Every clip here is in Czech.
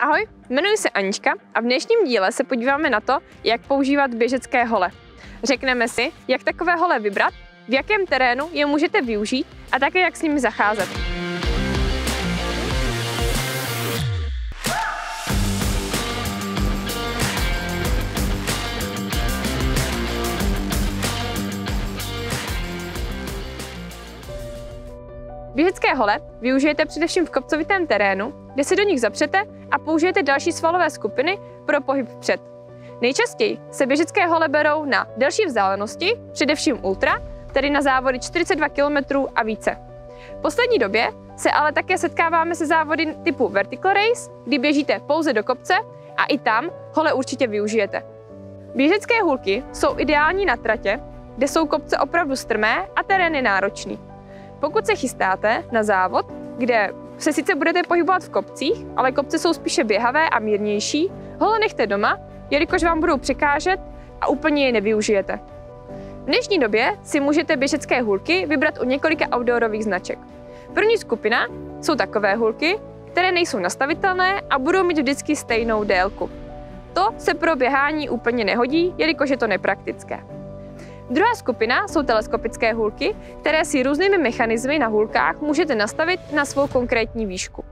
Ahoj, jmenuji se Anička a v dnešním díle se podíváme na to, jak používat běžecké hole. Řekneme si, jak takové hole vybrat, v jakém terénu je můžete využít a také jak s nimi zacházet. Běžecké hole využijete především v kopcovitém terénu, kde se do nich zapřete a použijete další svalové skupiny pro pohyb vpřed. Nejčastěji se běžecké hole berou na delší vzdálenosti, především ultra, tedy na závody 42 km a více. V poslední době se ale také setkáváme se závody typu Vertical Race, kdy běžíte pouze do kopce a i tam hole určitě využijete. Běžecké hůlky jsou ideální na tratě, kde jsou kopce opravdu strmé a terén je náročný. Pokud se chystáte na závod, kde se sice budete pohybovat v kopcích, ale kopce jsou spíše běhavé a mírnější, hole nechte doma, jelikož vám budou překážet a úplně je nevyužijete. V dnešní době si můžete běžecké hůlky vybrat u několika outdoorových značek. První skupina jsou takové hůlky, které nejsou nastavitelné a budou mít vždycky stejnou délku. To se pro běhání úplně nehodí, jelikož je to nepraktické. Druhá skupina jsou teleskopické hůlky, které si různými mechanismy na hůlkách můžete nastavit na svou konkrétní výšku.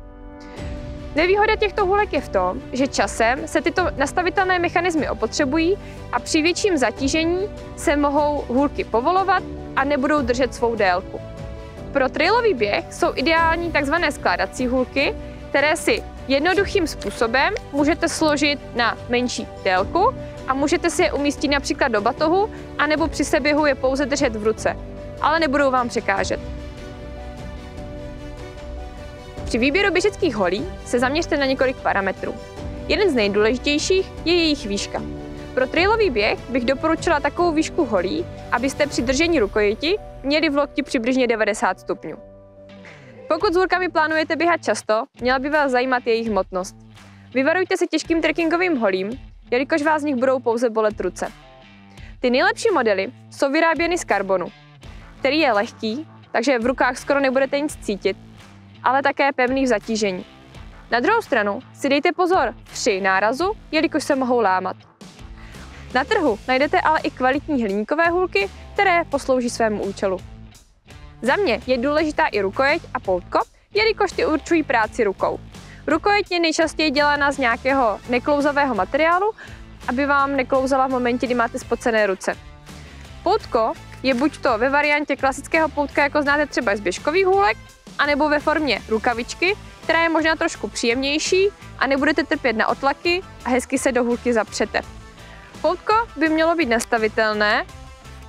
Nevýhoda těchto hůlek je v tom, že časem se tyto nastavitelné mechanismy opotřebují a při větším zatížení se mohou hůlky povolovat a nebudou držet svou délku. Pro trailový běh jsou ideální tzv. skládací hůlky, které si jednoduchým způsobem můžete složit na menší délku a můžete si je umístit například do batohu, anebo při seběhu je pouze držet v ruce, ale nebudou vám překážet. Při výběru běžeckých holí se zaměřte na několik parametrů. Jeden z nejdůležitějších je jejich výška. Pro trailový běh bych doporučila takovou výšku holí, abyste při držení rukojeti měli v lokti přibližně 90 stupňů. Pokud s hůlkami plánujete běhat často, měla by vás zajímat jejich hmotnost. Vyvarujte se těžkým trekkingovým holím, jelikož vás z nich budou pouze bolet ruce. Ty nejlepší modely jsou vyráběny z karbonu, který je lehký, takže v rukách skoro nebudete nic cítit, ale také pevný v zatížení. Na druhou stranu si dejte pozor při nárazu, jelikož se mohou lámat. Na trhu najdete ale i kvalitní hliníkové hůlky, které poslouží svému účelu. Za mě je důležitá i rukojeť a poutko, jelikož ty určují práci rukou. Rukojeť je nejčastěji dělána z nějakého neklouzavého materiálu, aby vám neklouzala v momentě, kdy máte spocené ruce. Poutko je buď to ve variantě klasického poutka, jako znáte třeba z běžkových hůlek, anebo ve formě rukavičky, která je možná trošku příjemnější a nebudete trpět na otlaky a hezky se do hůlky zapřete. Poutko by mělo být nastavitelné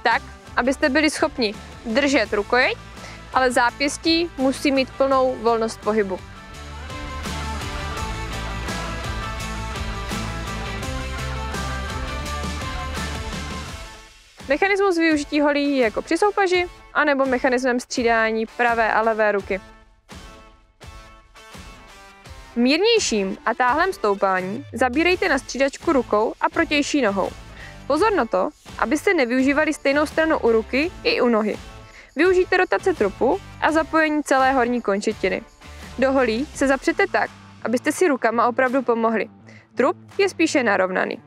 tak, abyste byli schopni držet rukojeť, ale zápěstí musí mít plnou volnost pohybu. Mechanismus využití holí je jako při soupaži, anebo mechanismem střídání pravé a levé ruky. Mírnějším a táhlém stoupání zabírejte na střídačku rukou a protější nohou. Pozor na to, abyste nevyužívali stejnou stranu u ruky i u nohy. Využijte rotace trupu a zapojení celé horní končetiny. Do holí se zapřete tak, abyste si rukama opravdu pomohli. Trup je spíše narovnaný.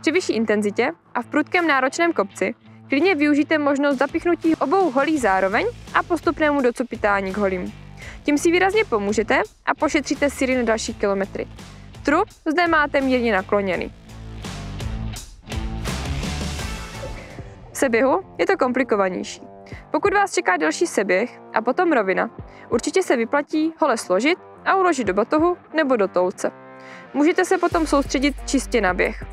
Při vyšší intenzitě a v prudkém náročném kopci klidně využijte možnost zapichnutí obou holí zároveň a postupnému docupitání k holím. Tím si výrazně pomůžete a pošetříte síry na další kilometry. Trup zde máte mírně nakloněný. V seběhu je to komplikovanější. Pokud vás čeká delší seběh a potom rovina, určitě se vyplatí hole složit a uložit do batohu nebo do toulce. Můžete se potom soustředit čistě na běh.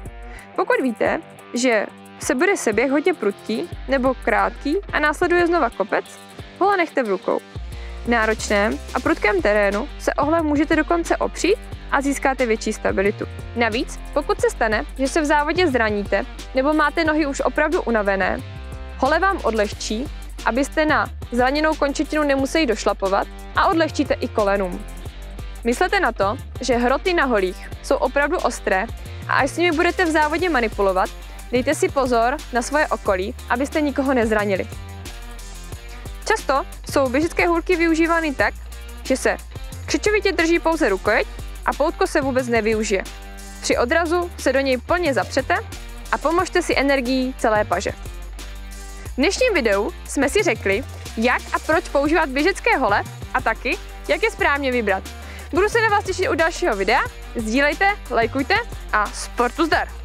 Pokud víte, že se bude seběh hodně prudký nebo krátký a následuje znova kopec, hole nechte v rukou. V náročném a prudkém terénu se ohle můžete dokonce opřít a získáte větší stabilitu. Navíc, pokud se stane, že se v závodě zraníte nebo máte nohy už opravdu unavené, hole vám odlehčí, abyste na zraněnou končetinu nemuseli došlapovat a odlehčíte i kolenům. Myslete na to, že hroty na holích jsou opravdu ostré a až s nimi budete v závodě manipulovat, dejte si pozor na svoje okolí, abyste nikoho nezranili. Často jsou běžické hůlky využívány tak, že se křičovitě drží pouze rukojeť a poutko se vůbec nevyužije. Při odrazu se do něj plně zapřete a pomožte si energií celé paže. V dnešním videu jsme si řekli, jak a proč používat běžecké hole a taky, jak je správně vybrat. Budu se na vás těšit u dalšího videa, sdílejte, lajkujte a sportu zdar!